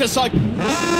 motorcycle.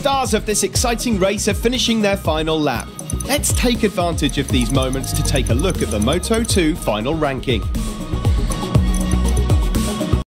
Stars of this exciting race are finishing their final lap. Let's take advantage of these moments to take a look at the Moto 2 final ranking.